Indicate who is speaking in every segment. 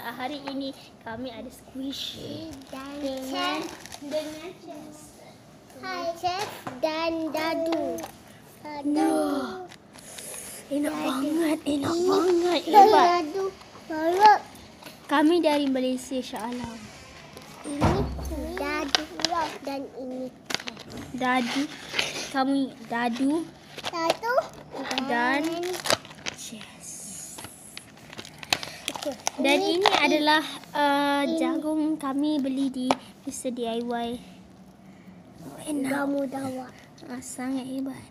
Speaker 1: ha- hari ini kami ada squishy
Speaker 2: Dan
Speaker 1: dengan
Speaker 2: Chef.
Speaker 1: dengan Chess.
Speaker 2: Hai Chef dan Dadu.
Speaker 1: No. Enak banget, enak banget,
Speaker 2: Dan
Speaker 1: hebat.
Speaker 2: Dadu. Balut.
Speaker 1: Kami dari Malaysia, Shah Alam.
Speaker 2: Ini Dadu. Dan ini
Speaker 1: Dadu, kami Dadu
Speaker 2: Dadu.
Speaker 1: Dan Chess. Dan ini adalah uh, jagung kami beli di Mr. DIY. Enak.
Speaker 2: Gamu dawa.
Speaker 1: Ah, sangat hebat.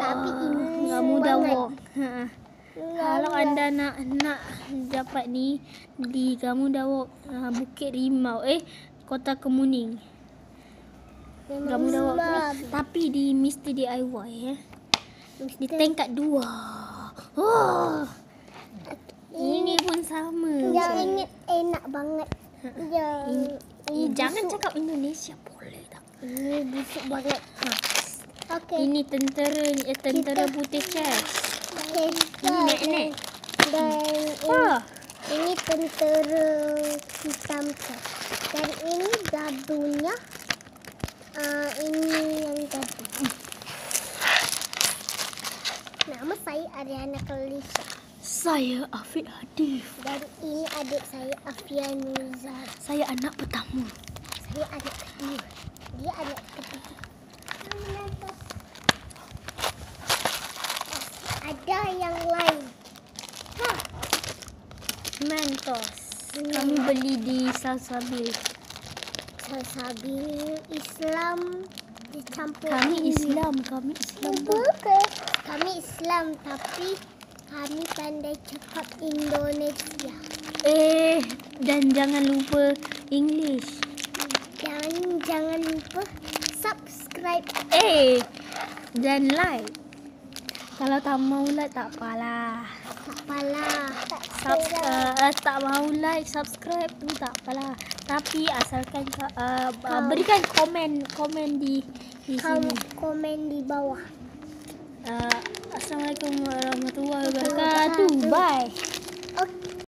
Speaker 2: Tapi ini
Speaker 1: Enggak mudah wok. Ha. Kalau anda nak nak dapat ni di Gamu Dawok uh, Bukit Rimau eh Kota Kemuning. Gamu Dawok lah. Tapi di Mr DIY eh. Di tingkat dua. Oh. Ini pun sama.
Speaker 2: Yang ini enak banget. Yang
Speaker 1: Eh, jangan cakap Indonesia boleh tak?
Speaker 2: ini busuk banget.
Speaker 1: Ha.
Speaker 2: Okey.
Speaker 1: Ini tentera eh, tentera
Speaker 2: Kita-
Speaker 1: putih chess.
Speaker 2: Kita
Speaker 1: Ini nek-nek.
Speaker 2: dan ini,
Speaker 1: Wah.
Speaker 2: ini tentera hitam Chef. Dan ini dadunya. Uh, ini yang dadu. Nama saya Ariana Kalisa.
Speaker 1: Saya Afiq Hadif.
Speaker 2: Dan ini adik saya Afia Nuzar.
Speaker 1: Saya anak pertama.
Speaker 2: Saya adik kedua. Dia adik ketiga. Ada yang lain. Ha,
Speaker 1: Mentos. Kami beli di Salsabil.
Speaker 2: Sasabil Islam dicampur
Speaker 1: Kami. Islam, kami Islam.
Speaker 2: Bukan. Kami Islam tapi kami pandai cakap Indonesia.
Speaker 1: Eh, dan jangan lupa English.
Speaker 2: Dan jangan lupa subscribe.
Speaker 1: Eh, dan like. Kalau tak mau like tak apalah.
Speaker 2: Tak apalah.
Speaker 1: Sub, uh, uh, tak mau like, subscribe tu tak apalah. Tapi asalkan uh, uh, berikan komen komen di di
Speaker 2: Kamu
Speaker 1: sini.
Speaker 2: komen di bawah.
Speaker 1: Uh, Assalamualaikum